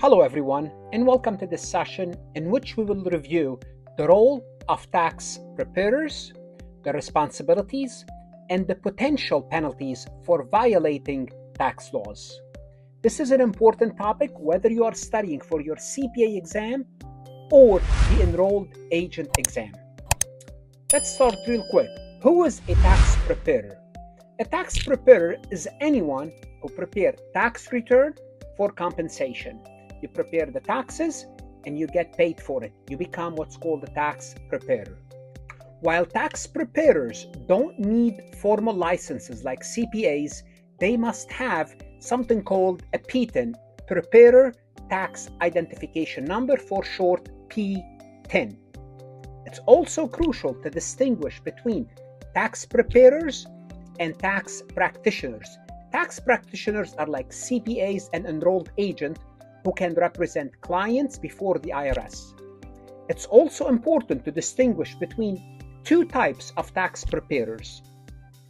Hello, everyone, and welcome to this session in which we will review the role of tax preparers, the responsibilities, and the potential penalties for violating tax laws. This is an important topic whether you are studying for your CPA exam or the enrolled agent exam. Let's start real quick. Who is a tax preparer? A tax preparer is anyone who prepares tax return for compensation you prepare the taxes and you get paid for it. You become what's called a tax preparer. While tax preparers don't need formal licenses like CPAs, they must have something called a PTIN, Preparer Tax Identification Number for short PTIN. It's also crucial to distinguish between tax preparers and tax practitioners. Tax practitioners are like CPAs and enrolled agents who can represent clients before the IRS. It's also important to distinguish between two types of tax preparers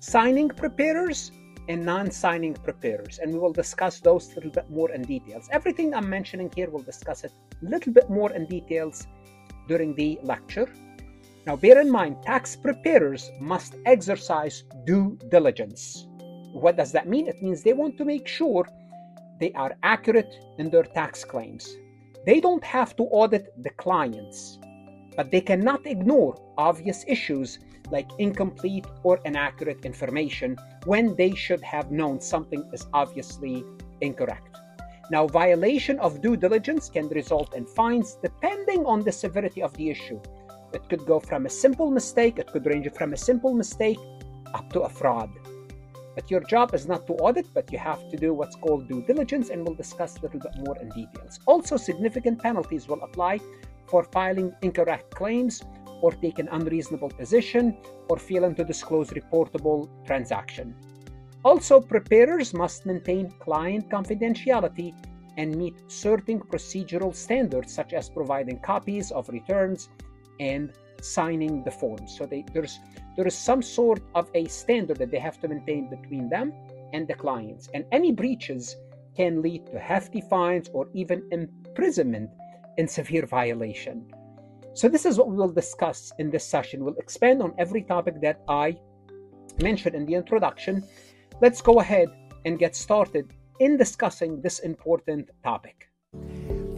signing preparers and non signing preparers. And we will discuss those a little bit more in details. Everything I'm mentioning here, we'll discuss it a little bit more in details during the lecture. Now, bear in mind, tax preparers must exercise due diligence. What does that mean? It means they want to make sure they are accurate in their tax claims. They don't have to audit the clients, but they cannot ignore obvious issues like incomplete or inaccurate information when they should have known something is obviously incorrect. Now, violation of due diligence can result in fines depending on the severity of the issue. It could go from a simple mistake, it could range from a simple mistake up to a fraud. But your job is not to audit, but you have to do what's called due diligence, and we'll discuss a little bit more in details. Also, significant penalties will apply for filing incorrect claims or taking unreasonable position or failing to disclose reportable transaction. Also, preparers must maintain client confidentiality and meet certain procedural standards such as providing copies of returns and signing the forms. So they, there's there is some sort of a standard that they have to maintain between them and the clients. And any breaches can lead to hefty fines or even imprisonment in severe violation. So, this is what we will discuss in this session. We'll expand on every topic that I mentioned in the introduction. Let's go ahead and get started in discussing this important topic.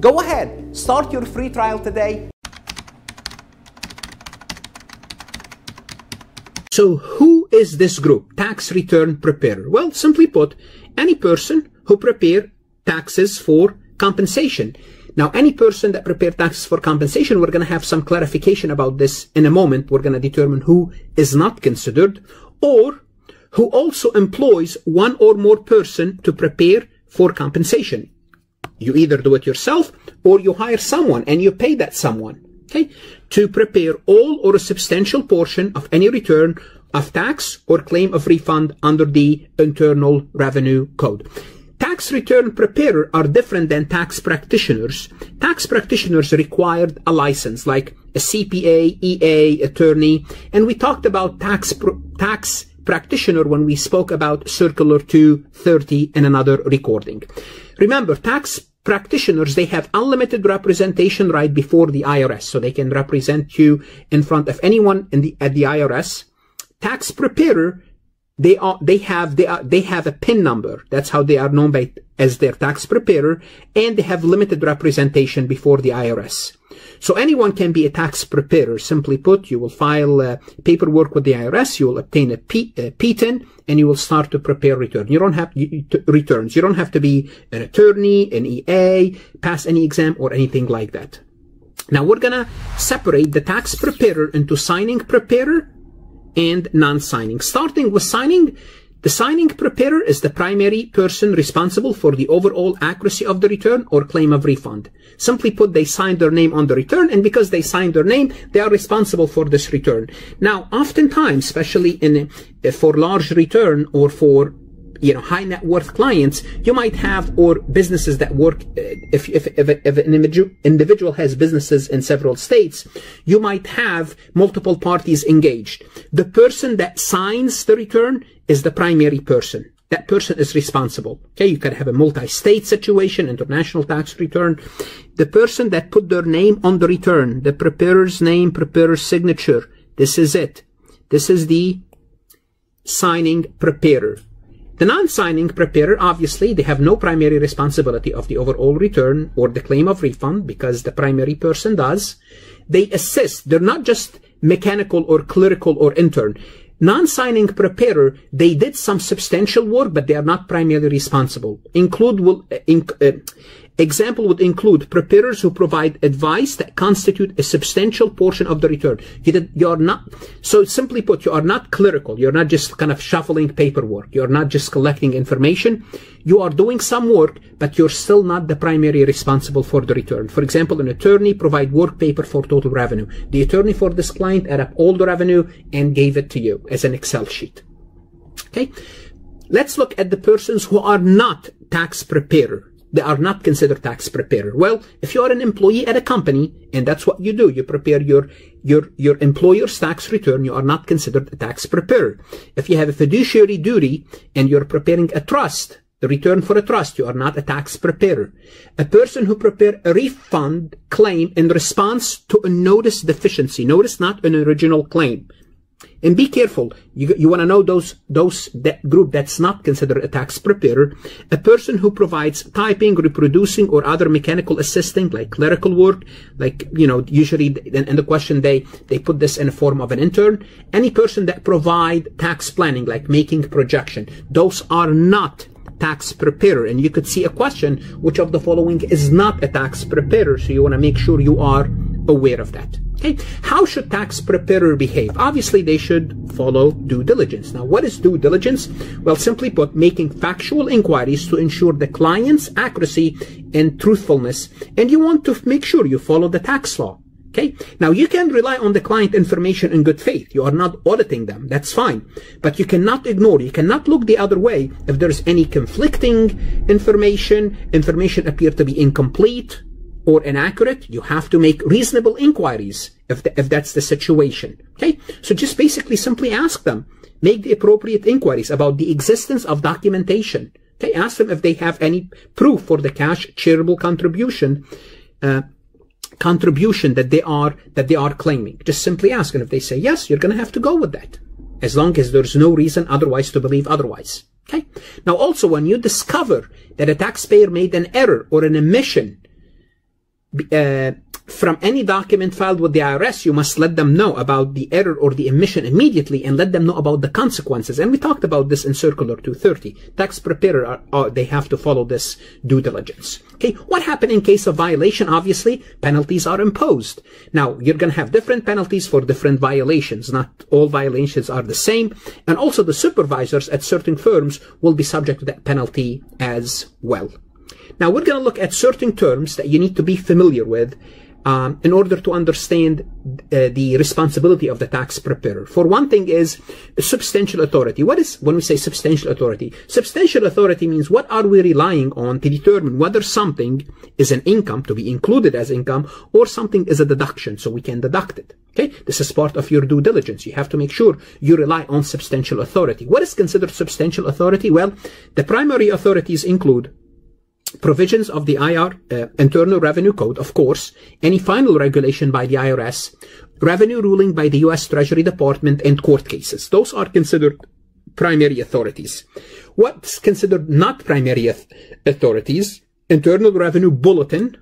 Go ahead, start your free trial today. So, who is this group, tax return preparer? Well, simply put, any person who prepare taxes for compensation. Now, any person that prepare taxes for compensation, we're going to have some clarification about this in a moment. We're going to determine who is not considered or who also employs one or more person to prepare for compensation. You either do it yourself or you hire someone and you pay that someone, okay, to prepare all or a substantial portion of any return of tax or claim of refund under the Internal Revenue Code. Tax return preparer are different than tax practitioners. Tax practitioners required a license like a CPA, EA, attorney, and we talked about tax tax practitioner when we spoke about Circular 230 in another recording. Remember, tax practitioners, they have unlimited representation right before the IRS, so they can represent you in front of anyone the, at the IRS. Tax preparer, they are, they have, they are, they have a PIN number. That's how they are known by, as their tax preparer, and they have limited representation before the IRS. So anyone can be a tax preparer. Simply put, you will file uh, paperwork with the IRS, you will obtain a P, a PTIN, and you will start to prepare return. You don't have you, returns. You don't have to be an attorney, an EA, pass any exam or anything like that. Now we're gonna separate the tax preparer into signing preparer and non-signing. Starting with signing, The signing preparer is the primary person responsible for the overall accuracy of the return or claim of refund. Simply put, they signed their name on the return, and because they signed their name, they are responsible for this return. Now, oftentimes, especially in for large return or for you know high net worth clients you might have or businesses that work uh, if if, if, if an individual has businesses in several states you might have multiple parties engaged. The person that signs the return is the primary person. That person is responsible. Okay you can have a multi-state situation international tax return. The person that put their name on the return the preparer's name preparer's signature this is it. This is the signing preparer the non-signing preparer, obviously, they have no primary responsibility of the overall return or the claim of refund because the primary person does. They assist. They're not just mechanical or clerical or intern. Non-signing preparer, they did some substantial work, but they are not primarily responsible. Include will, uh, in, uh, Example would include preparers who provide advice that constitute a substantial portion of the return. You did, you're not, so simply put, you are not clerical. You're not just kind of shuffling paperwork. You're not just collecting information. You are doing some work, but you're still not the primary responsible for the return. For example, an attorney provide work paper for total revenue. The attorney for this client add up all the revenue and gave it to you as an Excel sheet. Okay. Let's look at the persons who are not tax preparer they are not considered tax preparer. Well, if you are an employee at a company and that's what you do, you prepare your your your employer's tax return, you are not considered a tax preparer. If you have a fiduciary duty and you're preparing a trust, the return for a trust, you are not a tax preparer. A person who prepare a refund claim in response to a notice deficiency, notice not an original claim. And be careful. You, you want to know those, those, that group that's not considered a tax preparer. A person who provides typing, reproducing, or other mechanical assisting, like clerical work, like, you know, usually in, in the question they, they put this in a form of an intern. Any person that provide tax planning, like making projection. Those are not tax preparer. And you could see a question, which of the following is not a tax preparer? So you want to make sure you are aware of that. Okay, how should tax preparer behave? Obviously, they should follow due diligence. Now, what is due diligence? Well, simply put, making factual inquiries to ensure the client's accuracy and truthfulness. And you want to make sure you follow the tax law. Okay. Now you can rely on the client information in good faith. You are not auditing them. That's fine. But you cannot ignore, you cannot look the other way if there's any conflicting information, information appear to be incomplete, or inaccurate, you have to make reasonable inquiries if, the, if that's the situation. Okay? So just basically simply ask them. Make the appropriate inquiries about the existence of documentation. Okay? Ask them if they have any proof for the cash charitable contribution, uh, contribution that they are, that they are claiming. Just simply ask. And if they say yes, you're going to have to go with that. As long as there's no reason otherwise to believe otherwise. Okay? Now also when you discover that a taxpayer made an error or an omission uh, from any document filed with the IRS, you must let them know about the error or the omission immediately and let them know about the consequences. And we talked about this in Circular 230. Tax preparer, are, are, they have to follow this due diligence. Okay, what happened in case of violation? Obviously, penalties are imposed. Now, you're going to have different penalties for different violations. Not all violations are the same. And also the supervisors at certain firms will be subject to that penalty as well. Now we're going to look at certain terms that you need to be familiar with um, in order to understand uh, the responsibility of the tax preparer. For one thing is substantial authority. What is, when we say substantial authority? Substantial authority means what are we relying on to determine whether something is an income to be included as income or something is a deduction so we can deduct it. Okay, this is part of your due diligence. You have to make sure you rely on substantial authority. What is considered substantial authority? Well, the primary authorities include provisions of the IR uh, Internal Revenue Code, of course, any final regulation by the IRS, revenue ruling by the U.S. Treasury Department, and court cases. Those are considered primary authorities. What's considered not primary authorities? Internal Revenue Bulletin,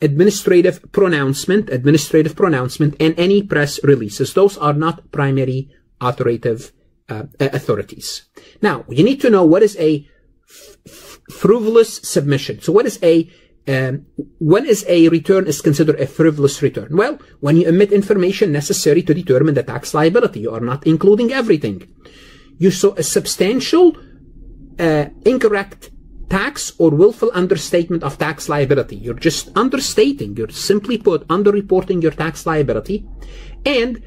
administrative pronouncement, administrative pronouncement, and any press releases. Those are not primary authoritative uh, authorities. Now, you need to know what is a frivolous submission. So what is a um, when is a return is considered a frivolous return? Well, when you omit information necessary to determine the tax liability, you are not including everything. you saw a substantial uh, incorrect tax or willful understatement of tax liability. You're just understating, you're simply put underreporting your tax liability, and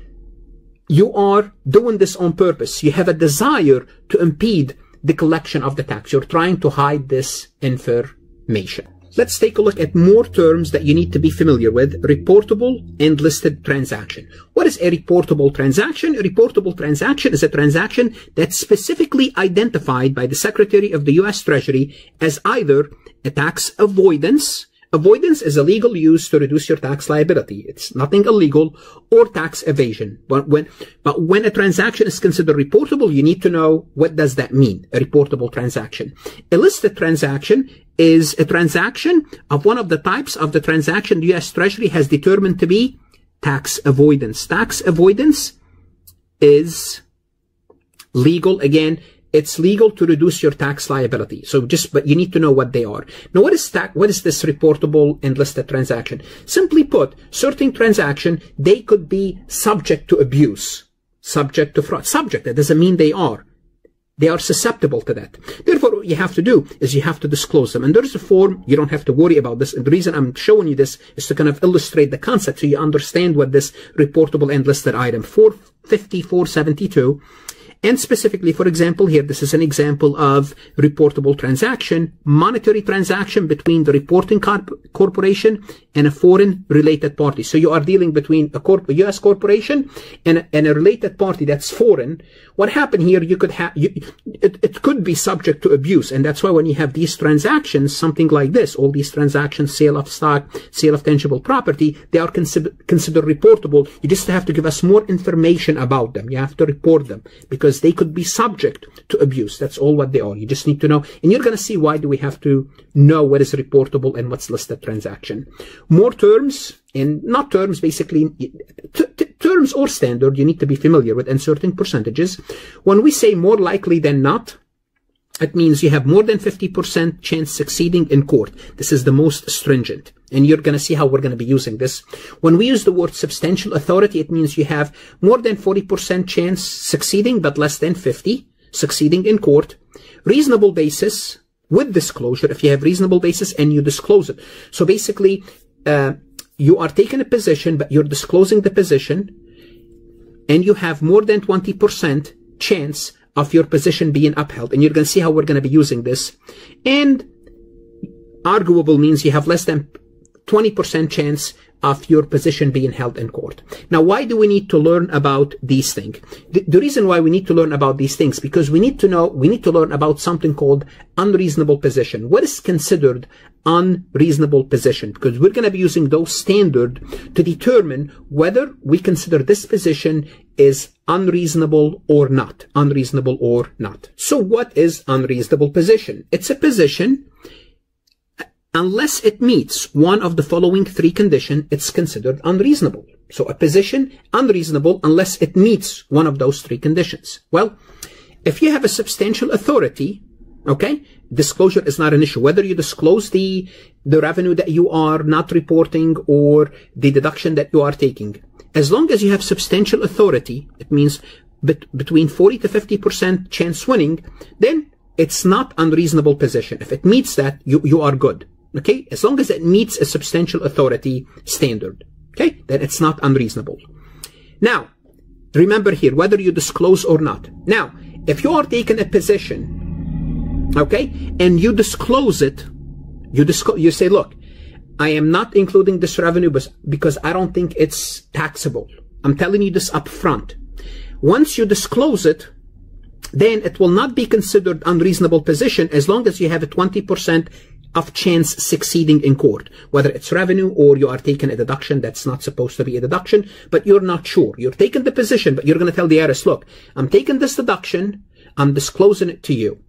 you are doing this on purpose. You have a desire to impede the collection of the tax. You're trying to hide this information. Let's take a look at more terms that you need to be familiar with. Reportable and listed transaction. What is a reportable transaction? A reportable transaction is a transaction that's specifically identified by the Secretary of the U.S. Treasury as either a tax avoidance, Avoidance is a legal use to reduce your tax liability. It's nothing illegal or tax evasion. But when, but when a transaction is considered reportable, you need to know what does that mean, a reportable transaction. A listed transaction is a transaction of one of the types of the transaction the U.S. Treasury has determined to be tax avoidance. Tax avoidance is legal again it's legal to reduce your tax liability. So just, but you need to know what they are. Now, what is tax, what is this reportable and listed transaction? Simply put, certain transaction, they could be subject to abuse, subject to fraud. Subject, that doesn't mean they are. They are susceptible to that. Therefore, what you have to do is you have to disclose them. And there's a form, you don't have to worry about this. And the reason I'm showing you this is to kind of illustrate the concept so you understand what this reportable and listed item 45472 and specifically, for example, here, this is an example of reportable transaction, monetary transaction between the reporting corp corporation and a foreign related party. So you are dealing between a, corp a U.S. corporation and a, and a related party that's foreign. What happened here, you could have, it, it could be subject to abuse. And that's why when you have these transactions, something like this, all these transactions, sale of stock, sale of tangible property, they are consider, considered reportable. You just have to give us more information about them. You have to report them because because they could be subject to abuse. That's all what they are. You just need to know. And you're going to see why do we have to know what is reportable and what's listed transaction. More terms and not terms, basically terms or standard you need to be familiar with and certain percentages. When we say more likely than not, it means you have more than 50% chance succeeding in court. This is the most stringent. And you're going to see how we're going to be using this. When we use the word substantial authority, it means you have more than 40% chance succeeding, but less than 50 succeeding in court. Reasonable basis with disclosure, if you have reasonable basis and you disclose it. So basically, uh, you are taking a position, but you're disclosing the position and you have more than 20% chance of your position being upheld. And you're going to see how we're going to be using this. And arguable means you have less than 20% chance of your position being held in court. Now, why do we need to learn about these things? The, the, reason why we need to learn about these things, because we need to know, we need to learn about something called unreasonable position. What is considered unreasonable position? Because we're going to be using those standard to determine whether we consider this position is unreasonable or not. Unreasonable or not. So what is unreasonable position? It's a position unless it meets one of the following three conditions, it's considered unreasonable. So a position unreasonable unless it meets one of those three conditions. Well, if you have a substantial authority, okay, disclosure is not an issue. Whether you disclose the, the revenue that you are not reporting or the deduction that you are taking, as long as you have substantial authority, it means bet between 40 to 50% chance winning, then it's not unreasonable position. If it meets that, you, you are good. Okay? As long as it meets a substantial authority standard. Okay? Then it's not unreasonable. Now, remember here, whether you disclose or not. Now, if you are taking a position, okay, and you disclose it, you disclose, you say, look, I am not including this revenue because I don't think it's taxable. I'm telling you this up front. Once you disclose it, then it will not be considered unreasonable position as long as you have a 20% of chance succeeding in court, whether it's revenue or you are taking a deduction that's not supposed to be a deduction, but you're not sure. You're taking the position, but you're going to tell the IRS, look, I'm taking this deduction, I'm disclosing it to you.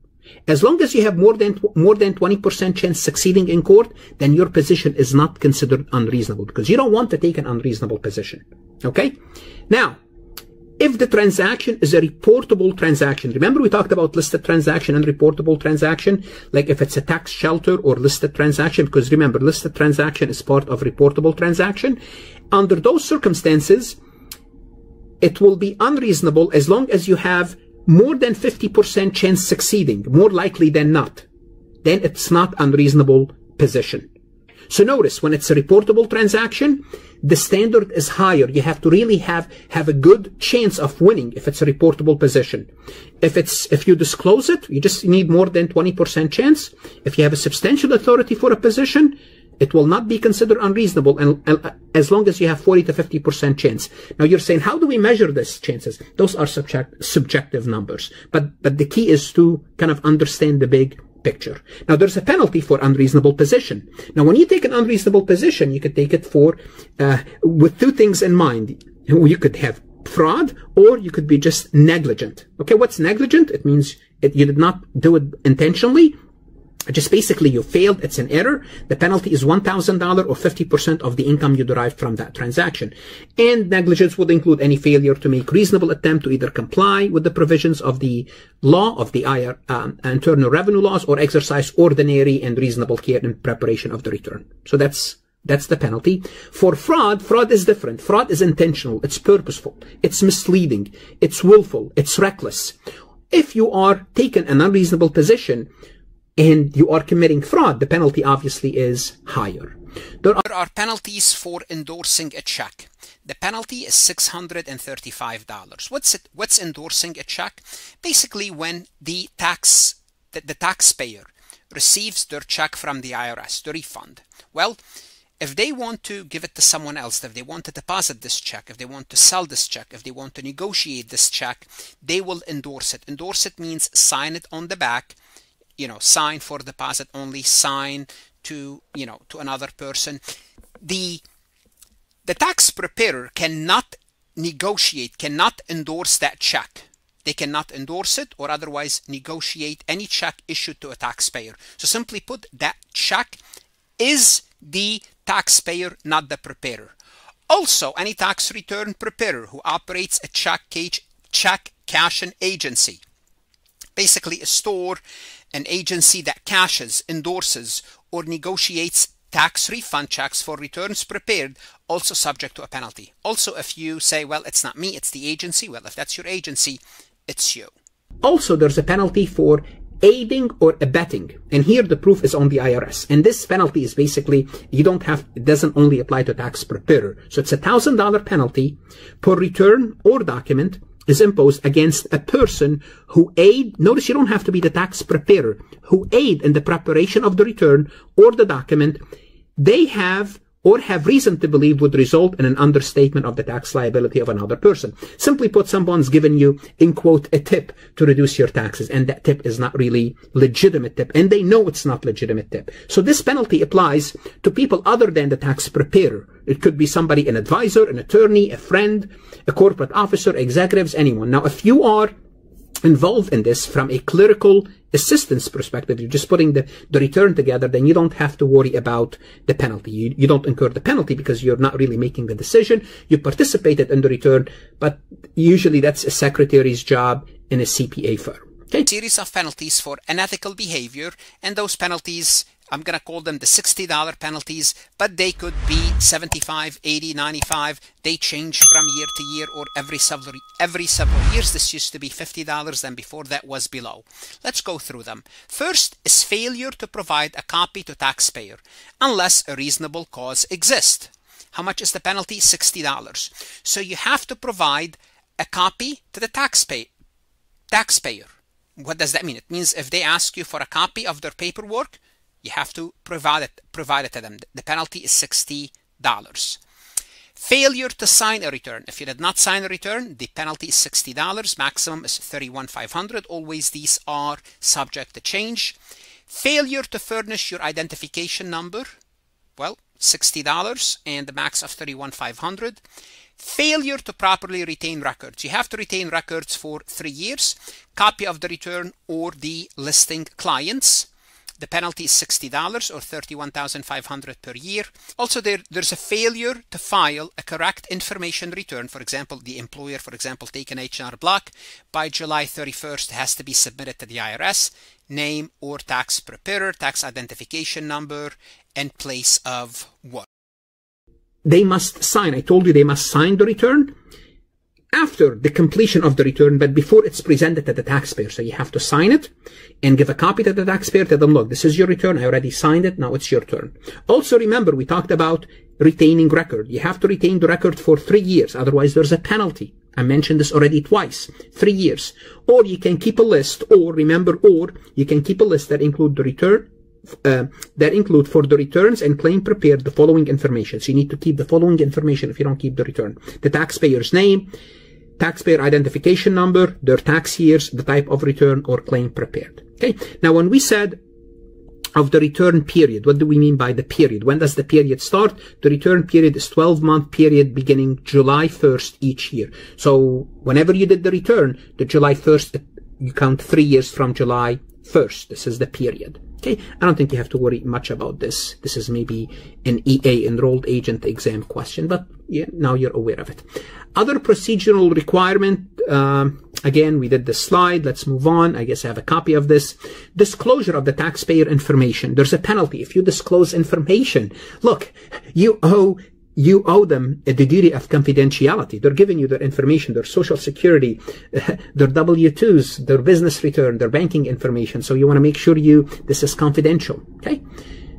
As long as you have more than more than 20% chance succeeding in court, then your position is not considered unreasonable because you don't want to take an unreasonable position. Okay? Now, if the transaction is a reportable transaction, remember we talked about listed transaction and reportable transaction, like if it's a tax shelter or listed transaction, because remember, listed transaction is part of reportable transaction. Under those circumstances, it will be unreasonable as long as you have more than 50% chance succeeding, more likely than not, then it's not unreasonable position. So notice when it's a reportable transaction, the standard is higher. You have to really have, have a good chance of winning if it's a reportable position. If it's, if you disclose it, you just need more than 20% chance. If you have a substantial authority for a position, it will not be considered unreasonable and, and, uh, as long as you have 40 to 50% chance. Now you're saying, how do we measure these chances? Those are subject, subjective numbers. But, but the key is to kind of understand the big picture. Now there's a penalty for unreasonable position. Now when you take an unreasonable position, you could take it for, uh, with two things in mind. You could have fraud or you could be just negligent. Okay, what's negligent? It means it, you did not do it intentionally just basically you failed, it's an error. The penalty is $1,000 or 50% of the income you derived from that transaction. And negligence would include any failure to make reasonable attempt to either comply with the provisions of the law of the IR, um, Internal Revenue laws or exercise ordinary and reasonable care in preparation of the return. So that's that's the penalty. For fraud, fraud is different. Fraud is intentional. It's purposeful. It's misleading. It's willful. It's reckless. If you are taken an unreasonable position, and you are committing fraud, the penalty obviously is higher. There are penalties for endorsing a check. The penalty is $635. What's it, what's endorsing a check? Basically when the tax the, the taxpayer receives their check from the IRS, the refund. Well, if they want to give it to someone else, if they want to deposit this check, if they want to sell this check, if they want to negotiate this check, they will endorse it. Endorse it means sign it on the back you know sign for deposit only sign to you know to another person. The the tax preparer cannot negotiate cannot endorse that check. They cannot endorse it or otherwise negotiate any check issued to a taxpayer. So simply put that check is the taxpayer not the preparer. Also any tax return preparer who operates a check cage check cashing agency basically a store an agency that cashes, endorses, or negotiates tax refund checks for returns prepared also subject to a penalty. Also, if you say, well, it's not me, it's the agency, well, if that's your agency, it's you. Also, there's a penalty for aiding or abetting. And here the proof is on the IRS. And this penalty is basically, you don't have, it doesn't only apply to tax preparer. So it's a thousand dollar penalty per return or document is imposed against a person who aid, notice you don't have to be the tax preparer, who aid in the preparation of the return or the document, they have or have reason to believe would result in an understatement of the tax liability of another person. Simply put, someone's given you, in quote, a tip to reduce your taxes, and that tip is not really legitimate tip, and they know it's not legitimate tip. So this penalty applies to people other than the tax preparer. It could be somebody, an advisor, an attorney, a friend, a corporate officer, executives, anyone. Now, if you are involved in this from a clerical assistance perspective, you're just putting the, the return together, then you don't have to worry about the penalty. You, you don't incur the penalty because you're not really making the decision. You participated in the return, but usually that's a secretary's job in a CPA firm. Okay. Series of penalties for unethical behavior, and those penalties I'm going to call them the $60 penalties, but they could be 75, 80, 95. They change from year to year or every several, every several years. This used to be $50 and before that was below. Let's go through them. First is failure to provide a copy to taxpayer unless a reasonable cause exists. How much is the penalty? $60. So you have to provide a copy to the taxpayer. taxpayer. What does that mean? It means if they ask you for a copy of their paperwork, you have to provide it, provide it to them. The penalty is $60. Failure to sign a return. If you did not sign a return, the penalty is $60. Maximum is $31,500. Always these are subject to change. Failure to furnish your identification number. Well, $60 and the max of $31,500. Failure to properly retain records. You have to retain records for three years. Copy of the return or the listing clients. The penalty is $60 or 31,500 per year. Also, there, there's a failure to file a correct information return. For example, the employer, for example, take an H&R Block by July 31st has to be submitted to the IRS. Name or tax preparer, tax identification number, and place of work. They must sign. I told you they must sign the return after the completion of the return, but before it's presented to the taxpayer. So you have to sign it and give a copy to the taxpayer. Tell them, look, this is your return. I already signed it. Now it's your turn. Also remember, we talked about retaining record. You have to retain the record for three years. Otherwise, there's a penalty. I mentioned this already twice. Three years. Or you can keep a list, or remember, or you can keep a list that include the return, uh, that include for the returns and claim prepared the following information. So you need to keep the following information if you don't keep the return. The taxpayer's name, taxpayer identification number, their tax years, the type of return or claim prepared. Okay. Now, when we said of the return period, what do we mean by the period? When does the period start? The return period is 12 month period beginning July 1st each year. So whenever you did the return, the July 1st, you count three years from July 1st. This is the period. Okay, I don't think you have to worry much about this. This is maybe an EA, enrolled agent exam question, but yeah, now you're aware of it. Other procedural requirement, um, again, we did the slide. Let's move on. I guess I have a copy of this. Disclosure of the taxpayer information. There's a penalty if you disclose information. Look, you owe you owe them the duty of confidentiality. They're giving you their information, their social security, their W-2s, their business return, their banking information. So you want to make sure you, this is confidential. Okay.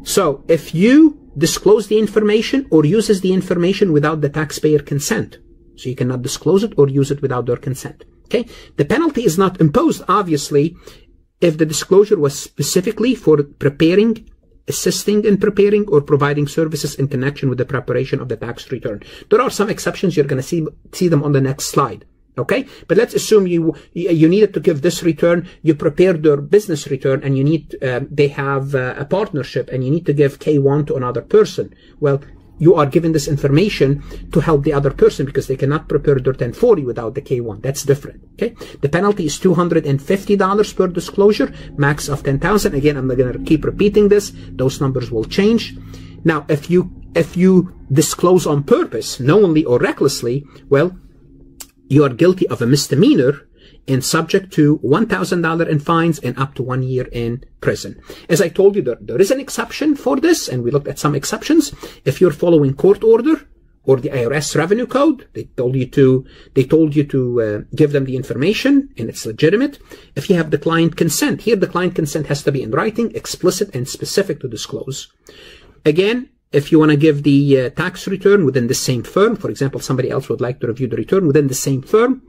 So if you disclose the information or uses the information without the taxpayer consent, so you cannot disclose it or use it without their consent. Okay. The penalty is not imposed, obviously, if the disclosure was specifically for preparing assisting in preparing or providing services in connection with the preparation of the tax return. There are some exceptions. You're going to see, see them on the next slide. Okay, but let's assume you you needed to give this return. You prepared your business return, and you need uh, they have uh, a partnership, and you need to give K1 to another person. Well, you are given this information to help the other person because they cannot prepare their 1040 without the K1. That's different. Okay. The penalty is $250 per disclosure, max of 10,000. Again, I'm not going to keep repeating this. Those numbers will change. Now, if you, if you disclose on purpose, knowingly or recklessly, well, you are guilty of a misdemeanor and subject to $1,000 in fines and up to one year in prison. As I told you, there, there is an exception for this, and we looked at some exceptions. If you're following court order or the IRS revenue code, they told you to, they told you to uh, give them the information and it's legitimate. If you have the client consent, here the client consent has to be in writing, explicit and specific to disclose. Again, if you want to give the uh, tax return within the same firm, for example, somebody else would like to review the return within the same firm,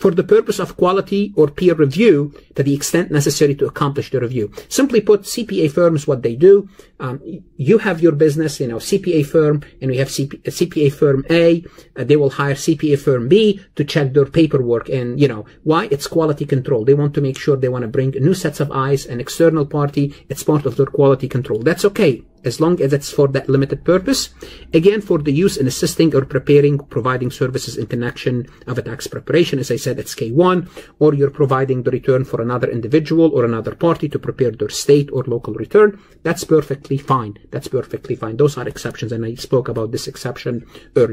for the purpose of quality or peer review to the extent necessary to accomplish the review. Simply put, CPA firms, what they do, um, you have your business, you know, CPA firm, and we have CP, CPA firm A, uh, they will hire CPA firm B to check their paperwork. And, you know, why? It's quality control. They want to make sure they want to bring new sets of eyes, an external party. It's part of their quality control. That's okay as long as it's for that limited purpose. Again, for the use in assisting or preparing, providing services in connection of a tax preparation. As I said, it's K1, or you're providing the return for another individual or another party to prepare their state or local return. That's perfectly fine. That's perfectly fine. Those are exceptions, and I spoke about this exception earlier.